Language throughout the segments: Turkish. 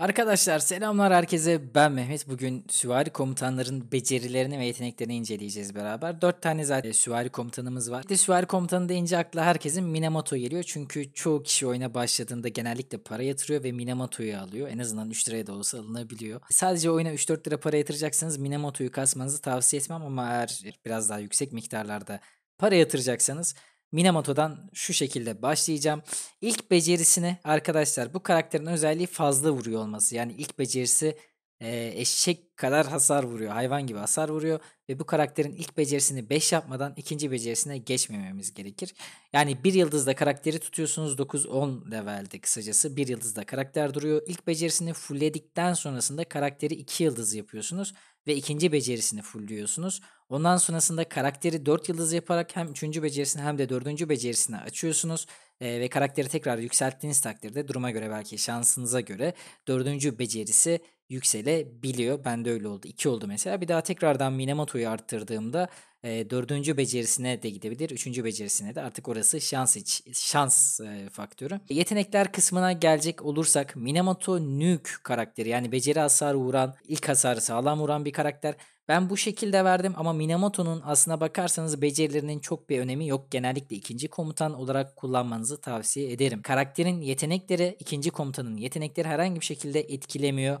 Arkadaşlar selamlar herkese ben Mehmet. Bugün süvari komutanların becerilerini ve yeteneklerini inceleyeceğiz beraber. 4 tane zaten süvari komutanımız var. Bir de süvari komutanı deyince akla herkesin Minamoto geliyor. Çünkü çoğu kişi oyuna başladığında genellikle para yatırıyor ve Minamoto'yu alıyor. En azından 3 liraya da olsa alınabiliyor. Sadece oyuna 3-4 lira para yatıracaksanız Minamoto'yu kasmanızı tavsiye etmem ama eğer biraz daha yüksek miktarlarda para yatıracaksanız Minamoto'dan şu şekilde başlayacağım. İlk becerisini arkadaşlar bu karakterin özelliği fazla vuruyor olması. Yani ilk becerisi e, eşek kadar hasar vuruyor. Hayvan gibi hasar vuruyor. Ve bu karakterin ilk becerisini 5 yapmadan ikinci becerisine geçmememiz gerekir. Yani bir yıldızda karakteri tutuyorsunuz 9-10 levelde kısacası. Bir yıldızda karakter duruyor. İlk becerisini fullledikten sonrasında karakteri 2 yıldız yapıyorsunuz. Ve ikinci becerisini fullliyorsunuz. Ondan sonrasında karakteri 4 yıldız yaparak hem 3. becerisini hem de 4. becerisini açıyorsunuz. Ee, ve karakteri tekrar yükselttiğiniz takdirde duruma göre belki şansınıza göre 4. becerisi yükselebiliyor. Bende öyle oldu. 2 oldu mesela. Bir daha tekrardan Minamoto'yu arttırdığımda e, dördüncü becerisine de gidebilir. Üçüncü becerisine de artık orası şans iç, şans e, faktörü. Yetenekler kısmına gelecek olursak Minamoto Nuke karakteri yani beceri hasarı vuran, ilk hasarı sağlam vuran bir karakter. Ben bu şekilde verdim ama Minamoto'nun aslına bakarsanız becerilerinin çok bir önemi yok. Genellikle ikinci komutan olarak kullanmanızı tavsiye ederim. Karakterin yetenekleri ikinci komutanın yetenekleri herhangi bir şekilde etkilemiyor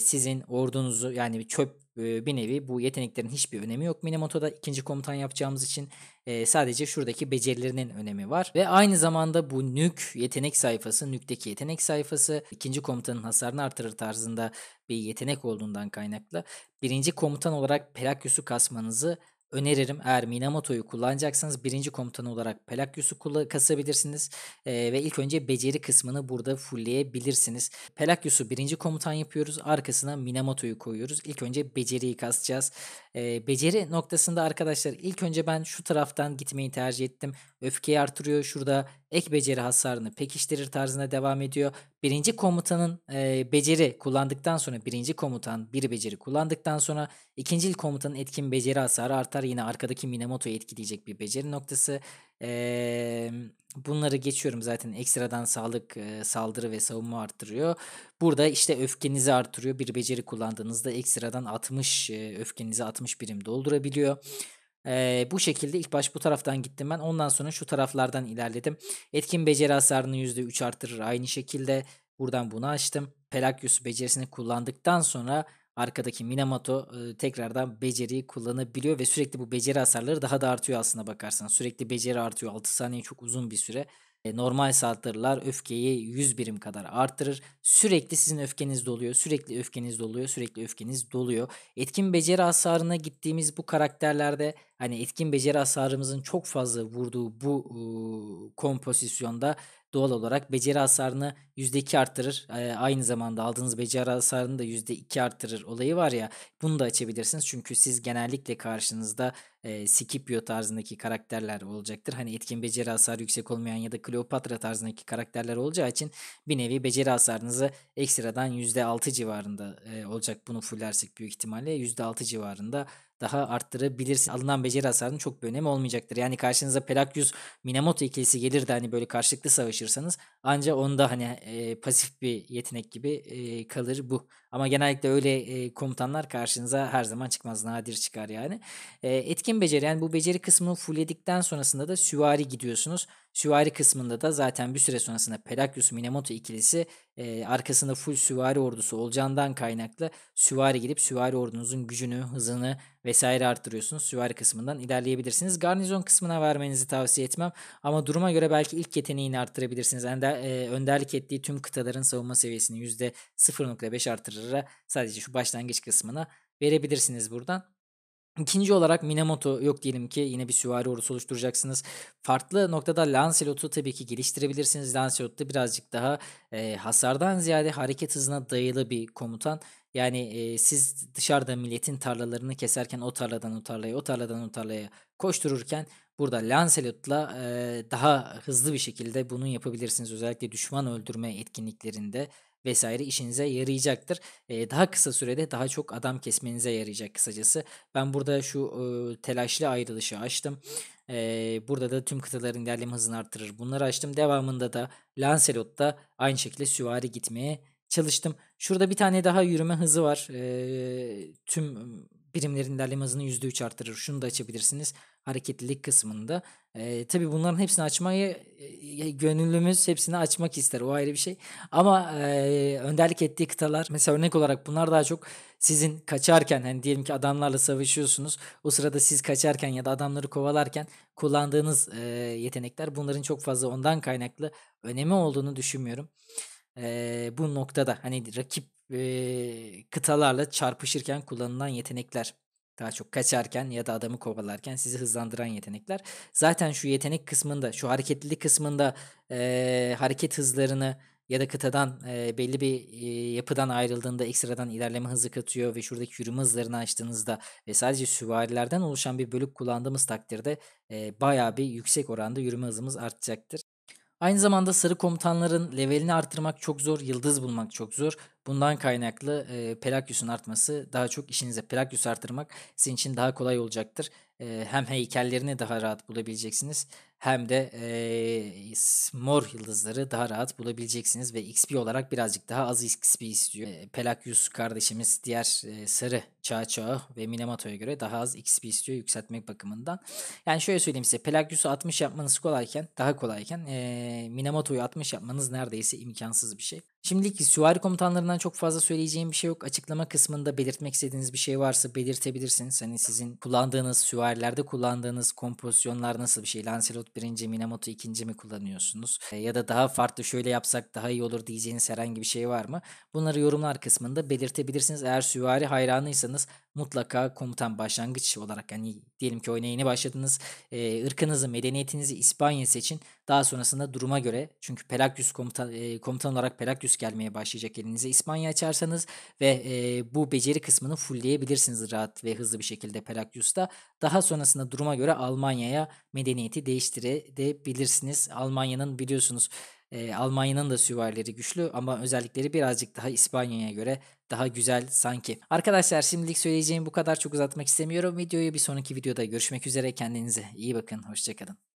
sizin ordunuzu yani çöp bir nevi bu yeteneklerin hiçbir önemi yok Minamoto'da ikinci komutan yapacağımız için. Sadece şuradaki becerilerinin önemi var. Ve aynı zamanda bu nük yetenek sayfası nükteki yetenek sayfası ikinci komutanın hasarını artırır tarzında bir yetenek olduğundan kaynaklı. Birinci komutan olarak Pelagius'u kasmanızı öneririm. Eğer Minamoto'yu kullanacaksanız birinci komutan olarak Pelagius'u kasabilirsiniz. Ee, ve ilk önce beceri kısmını burada fullleyebilirsiniz. Pelagius'u birinci komutan yapıyoruz. Arkasına Minamoto'yu koyuyoruz. İlk önce beceriyi kasacağız. Ee, beceri noktasında arkadaşlar ilk önce ben şu taraftan gitmeyi tercih ettim. Öfkeyi artırıyor. Şurada ek beceri hasarını pekiştirir tarzına devam ediyor. Birinci komutanın e, beceri kullandıktan sonra birinci komutan bir beceri kullandıktan sonra ikinci komutanın etkin beceri hasarı artar. Yine arkadaki Minamoto'yu etkileyecek bir beceri noktası. E, bunları geçiyorum zaten ekstradan sağlık, e, saldırı ve savunma arttırıyor. Burada işte öfkenizi artırıyor. Bir beceri kullandığınızda ekstradan 60 e, öfkenizi 60 birim doldurabiliyor. Ee, bu şekilde ilk baş bu taraftan gittim ben. Ondan sonra şu taraflardan ilerledim. Etkin beceri hasarını %3 artırır. Aynı şekilde buradan bunu açtım. Pelagius becerisini kullandıktan sonra arkadaki Minamoto e, tekrardan beceriyi kullanabiliyor ve sürekli bu beceri hasarları daha da artıyor aslında bakarsan. Sürekli beceri artıyor. 6 saniye çok uzun bir süre. E, normal saldırılar öfkeyi 100 birim kadar arttırır. Sürekli sizin öfkeniz doluyor. Sürekli öfkeniz doluyor. Sürekli öfkeniz doluyor. Etkin beceri hasarına gittiğimiz bu karakterlerde hani etkin beceri hasarımızın çok fazla vurduğu bu ıı, kompozisyonda doğal olarak beceri hasarını %2 arttırır. E, aynı zamanda aldığınız beceri hasarını da %2 arttırır olayı var ya. Bunu da açabilirsiniz. Çünkü siz genellikle karşınızda e, Scipio tarzındaki karakterler olacaktır. Hani etkin beceri hasarı yüksek olmayan ya da Kleopatra tarzındaki karakterler olacağı için bir nevi beceri hasarınızı ekstradan %6 civarında e, olacak. Bunu fullersek büyük ihtimalle %6 civarında daha arttırabilirsin. Alınan beceri hasarının çok bir önemi olmayacaktır. Yani karşınıza Pelagius Minamoto ikilisi gelir de hani böyle karşılıklı savaşırsanız ancak onda hani e, pasif bir yetenek gibi e, kalır bu. Ama genellikle öyle e, komutanlar karşınıza her zaman çıkmaz. Nadir çıkar yani. E, etkin beceri yani bu beceri kısmını fullledikten sonrasında da süvari gidiyorsunuz. Süvari kısmında da zaten bir süre sonrasında Pelagius Minamoto ikilisi e, arkasında full süvari ordusu olacağından kaynaklı süvari gidip süvari ordunuzun gücünü, hızını vesaire arttırıyorsunuz. Süvari kısmından ilerleyebilirsiniz. Garnizon kısmına vermenizi tavsiye etmem. Ama duruma göre belki ilk yeteneğini arttırabilirsiniz. Ender, e, önderlik ettiği tüm kıtaların savunma seviyesini %0.5 artırır. Sadece şu başlangıç kısmına verebilirsiniz buradan. İkinci olarak Minamoto yok diyelim ki yine bir süvari ordusu oluşturacaksınız. Farklı noktada Lancelot'u tabii ki geliştirebilirsiniz. Lancelot da birazcık daha e, hasardan ziyade hareket hızına dayalı bir komutan. Yani e, siz dışarıda milletin tarlalarını keserken o tarladan o tarlaya, o tarladan o tarlaya koştururken burada Lancelot'la e, daha hızlı bir şekilde bunu yapabilirsiniz. Özellikle düşman öldürme etkinliklerinde vesaire işinize yarayacaktır. Ee, daha kısa sürede daha çok adam kesmenize yarayacak kısacası. Ben burada şu e, telaşlı ayrılışı açtım. Ee, burada da tüm kıtaların ilerleme hızını arttırır. Bunları açtım. Devamında da Lancelot da aynı şekilde süvari gitmeye çalıştım. Şurada bir tane daha yürüme hızı var. Eee, tüm birimlerin ilerleme hızını %3 arttırır. Şunu da açabilirsiniz hareketlilik kısmında. Eee, tabii bunların hepsini açmayı eee, gönüllümüz hepsini açmak ister. O ayrı bir şey. Ama eee, önderlik ettiği kıtalar mesela örnek olarak bunlar daha çok sizin kaçarken hani diyelim ki adamlarla savaşıyorsunuz. O sırada siz kaçarken ya da adamları kovalarken kullandığınız eee, yetenekler bunların çok fazla ondan kaynaklı önemi olduğunu düşünmüyorum. Eee, bu noktada hani rakip eee, kıtalarla çarpışırken kullanılan yetenekler. Daha çok kaçarken ya da adamı kovalarken sizi hızlandıran yetenekler. Zaten şu yetenek kısmında, şu hareketlilik kısmında eee, hareket hızlarını ya da kıtadan eee, belli bir eee, yapıdan ayrıldığında ekstradan ilerleme hızı katıyor ve şuradaki yürüme hızlarını açtığınızda ve sadece süvarilerden oluşan bir bölük kullandığımız takdirde eee bayağı bir yüksek oranda yürüme hızımız artacaktır. Aynı zamanda sarı komutanların levelini artırmak çok zor, yıldız bulmak çok zor. Bundan kaynaklı eee Pelagius'un artması daha çok işinize. Pelagius artırmak sizin için daha kolay olacaktır. Eee, hem heykellerini daha rahat bulabileceksiniz hem de s- mor yıldızları daha rahat bulabileceksiniz ve XP olarak birazcık daha az XP istiyor. Eee, Pelagius kardeşimiz diğer eee, sarı çağ çağı ve Minamoto'ya göre daha az XP istiyor yükseltmek bakımından. Yani şöyle söyleyeyim size Pelagius'u 60 yapmanız kolayken daha kolayken eee Minamoto'yu 60 yapmanız neredeyse imkansız bir şey. Şimdilik süvari komutanlarından çok fazla söyleyeceğim bir şey yok. Açıklama kısmında belirtmek istediğiniz bir şey varsa belirtebilirsiniz. Hani sizin kullandığınız süvarilerde kullandığınız kompozisyonlar nasıl bir şey? Lancelot birinci, Minamoto ikinci mi kullanıyorsunuz? E, ya da daha farklı şöyle yapsak daha iyi olur diyeceğiniz herhangi bir şey var mı? Bunları yorumlar kısmında belirtebilirsiniz. Eğer süvari hayranıysanız mutlaka komutan başlangıç olarak hani diyelim ki oyuna yeni başladınız. E, ırkınızı, medeniyetinizi İspanya seçin. Daha sonrasında duruma göre çünkü Pelagius komutan, e, komutan olarak Pelagius gelmeye başlayacak elinize. İspanya açarsanız ve e, bu beceri kısmını fullleyebilirsiniz rahat ve hızlı bir şekilde Pelagius'ta. Daha sonrasında duruma göre Almanya'ya medeniyeti değiştirebilirsiniz. Almanya'nın biliyorsunuz e, Almanya'nın da süvarileri güçlü ama özellikleri birazcık daha İspanya'ya göre daha güzel sanki. Arkadaşlar şimdilik söyleyeceğim bu kadar çok uzatmak istemiyorum. Videoyu bir sonraki videoda görüşmek üzere. Kendinize iyi bakın. Hoşçakalın.